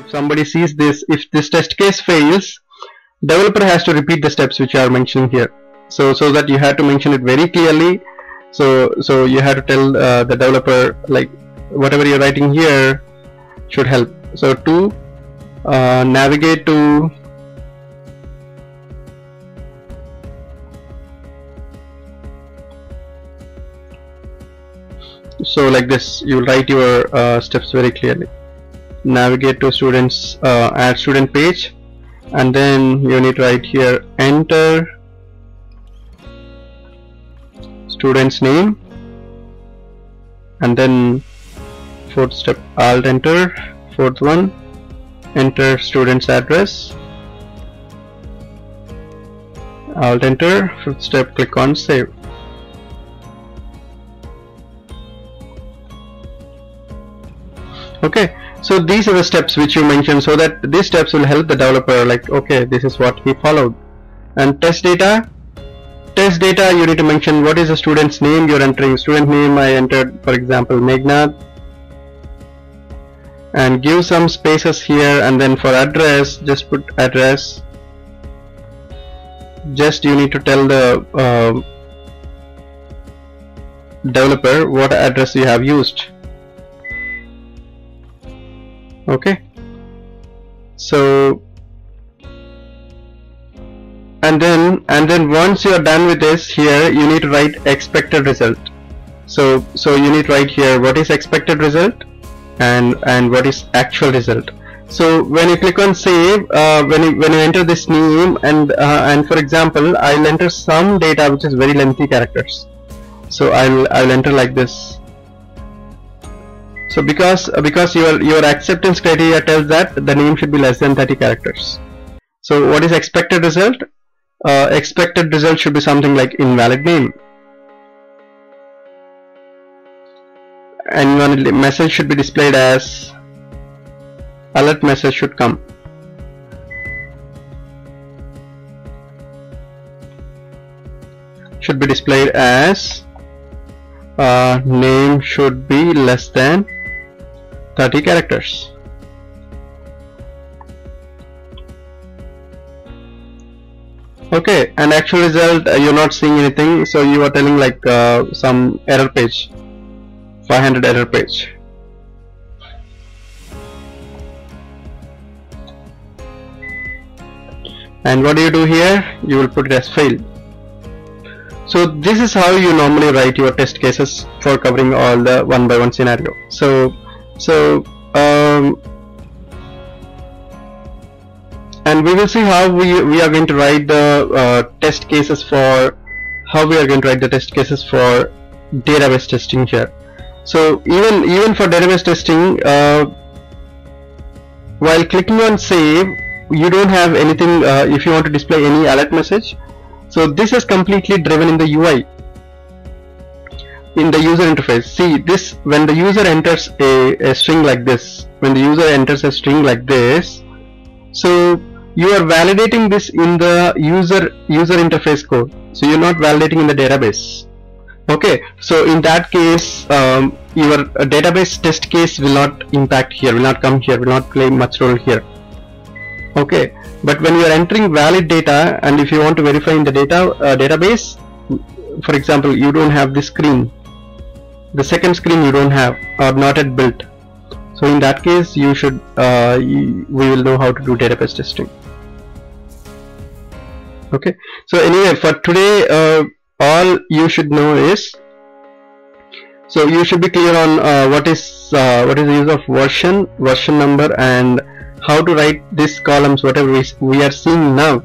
if somebody sees this if this test case fails developer has to repeat the steps which are mentioned here. So so that you have to mention it very clearly. So so you have to tell uh, the developer like whatever you're writing here should help. So to uh, navigate to so like this you write your uh, steps very clearly navigate to students uh, add student page and then you need write here enter student's name and then fourth step alt enter fourth one enter student's address alt enter fifth step click on save okay. So these are the steps which you mentioned so that these steps will help the developer like okay this is what he followed. And test data? Test data you need to mention what is the student's name you're entering. Student name I entered for example Meghnad and give some spaces here and then for address just put address. Just you need to tell the uh, developer what address you have used okay. So and then and then once you are done with this here you need to write expected result. So so you need to write here what is expected result and and what is actual result. So when you click on save uh, when you when you enter this name and uh, and for example I'll enter some data which is very lengthy characters. So I'll I'll enter like this so because because your your acceptance criteria tells that the name should be less than 30 characters. So what is expected result? Uh, expected result should be something like invalid name. And one message should be displayed as alert message should come. Should be displayed as uh, name should be less than 30 characters. Okay and actual result uh, you're not seeing anything so you are telling like uh, some error page 500 error page. And what do you do here? You will put it as failed. So this is how you normally write your test cases for covering all the one by one scenario. So so um, and we will see how we, we are going to write the uh, test cases for how we are going to write the test cases for database testing here. So even even for database testing uh, while clicking on save you don't have anything uh, if you want to display any alert message. So this is completely driven in the UI in the user interface. See this when the user enters a, a string like this when the user enters a string like this so you are validating this in the user user interface code. So you're not validating in the database. Okay so in that case um, your database test case will not impact here will not come here will not play much role here. Okay but when you are entering valid data and if you want to verify in the data uh, database for example you don't have this screen the second screen you don't have or not yet built. So in that case you should uh, we will know how to do database testing. Okay. So anyway for today uh, all you should know is so you should be clear on uh, what is uh, what is the use of version version number and how to write these columns whatever we, we are seeing now.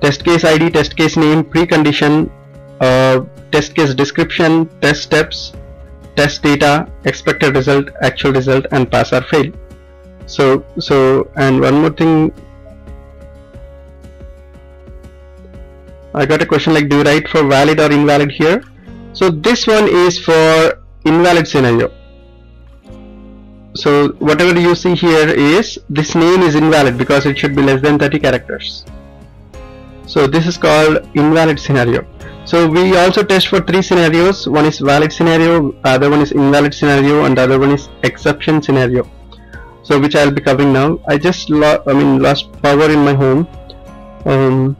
Test case id test case name precondition uh, test case description test steps test data, expected result, actual result and pass or fail. So, so and one more thing I got a question like do you write for valid or invalid here? So this one is for invalid scenario. So whatever you see here is this name is invalid because it should be less than 30 characters. So this is called invalid scenario so we also test for three scenarios. One is valid scenario other one is invalid scenario and the other one is exception scenario. So which I'll be covering now. I just I mean lost power in my home. Um,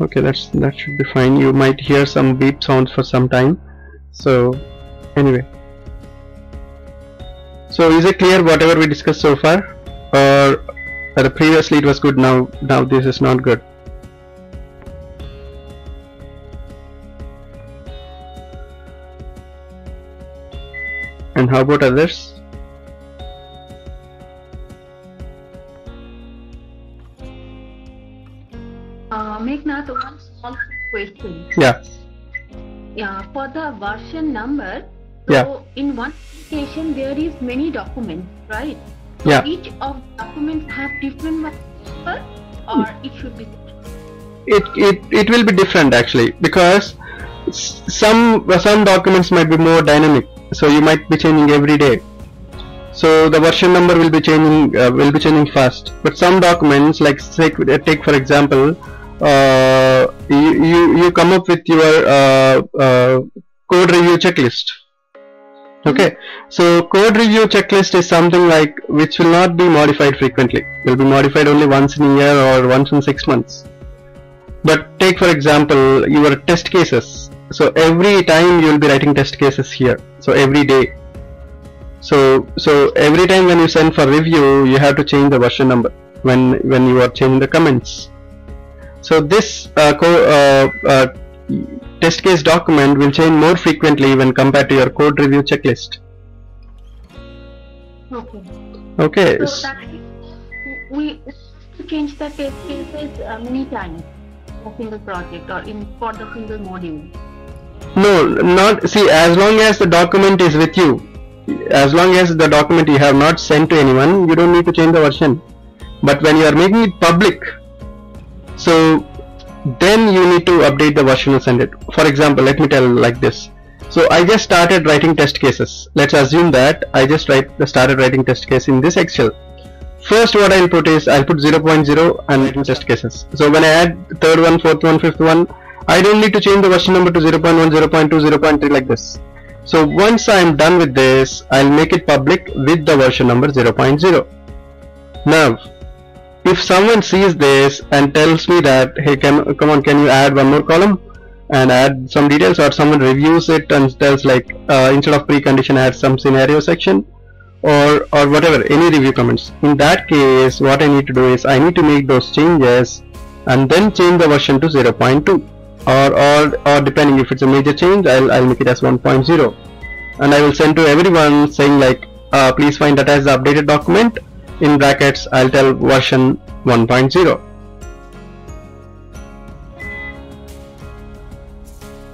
okay that's that should be fine. You might hear some beep sounds for some time. So anyway. So is it clear whatever we discussed so far? Or previously it was good now now this is not good and how about others Uh, Meghnath, one small question. yeah Yeah, for the version number, so Yeah. in one application there is many documents, right? yeah Each of documents have different number, or it should be it, it it will be different actually because some some documents might be more dynamic so you might be changing every day. So the version number will be changing uh, will be changing fast. But some documents like say, take for example uh, you, you you come up with your uh, uh, code review checklist. Okay? So code review checklist is something like which will not be modified frequently. Will be modified only once in a year or once in six months. But take for example your test cases so every time you will be writing test cases here so every day so so every time when you send for review you have to change the version number when when you are changing the comments so this uh, co- uh, uh, test case document will change more frequently when compared to your code review checklist okay. okay So we we have to change the test cases uh, many times a single project or in for the single module. No, not see as long as the document is with you. As long as the document you have not sent to anyone, you don't need to change the version. But when you are making it public, so then you need to update the version and send it. For example, let me tell like this. So I just started writing test cases. Let's assume that I just write started writing test case in this Excel. First what I'll put is I'll put 0.0 and writing test cases. So when I add third one, fourth one, fifth one, I don't need to change the version number to 0.1, 0.2, 0.3 like this. So once I am done with this, I'll make it public with the version number 0.0. Now, if someone sees this and tells me that, hey, can, come on, can you add one more column and add some details, or someone reviews it and tells like, uh, instead of precondition, add some scenario section, or or whatever, any review comments. In that case, what I need to do is I need to make those changes and then change the version to 0.2 or or or depending if it's a major change I'll, I'll make it as 1.0 and I will send to everyone saying like uh, please find attached the updated document. In brackets I'll tell version 1.0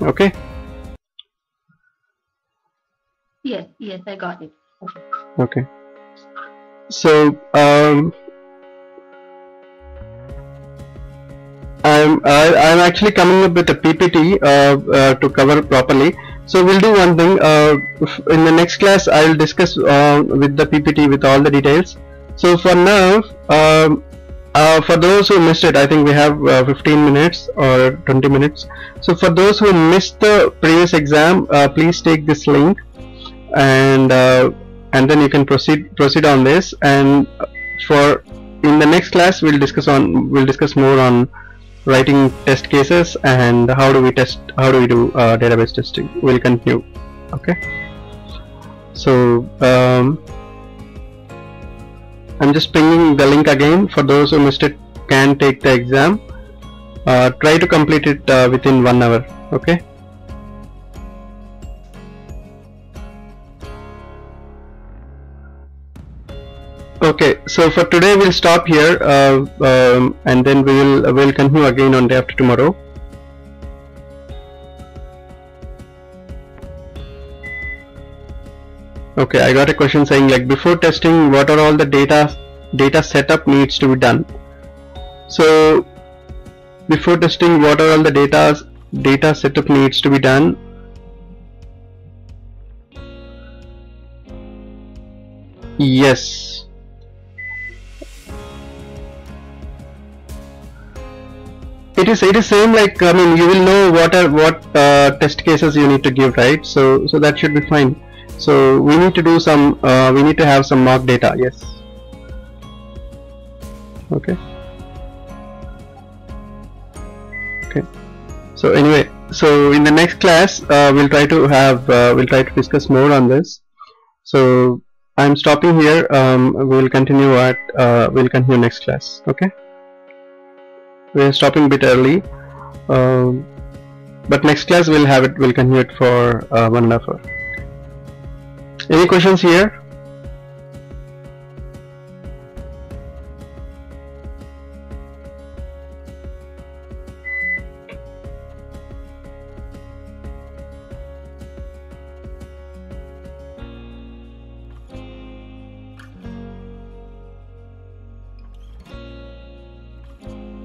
okay? Yes, yes, I got it. okay. So um I'm I'm actually coming up with a PPT uh, uh, to cover properly. So we'll do one thing. Uh, in the next class, I'll discuss with the PPT with all the details. So for now, um, uh, for those who missed it, I think we have uh, 15 minutes or 20 minutes. So for those who missed the previous exam, uh, please take this link and and then you can proceed proceed on this. And for in the next class, we'll discuss on we'll discuss more on writing test cases and how do we test how do we do uh, database testing? We'll continue. Okay? So um, I'm just pinging the link again for those who missed it can take the exam. Uh, try to complete it uh, within one hour. Okay okay so for today we'll stop here uh, um, and then we will we'll continue again on day after tomorrow. Okay i got a question saying like before testing what are all the data data setup needs to be done? So before testing what are all the data data setup needs to be done? Yes it is it is same like I mean you will know what are what uh, test cases you need to give right? So so that should be fine. So we need to do some uh, we need to have some mock data yes. Okay. Okay. So anyway so in the next class uh, we'll try to have uh, we'll try to discuss more on this. So I'm stopping here. Um, we'll continue at uh, we'll continue next class. Okay we're stopping bit early. Um, but next class we'll have it we'll continue it for uh, one hour. Any questions here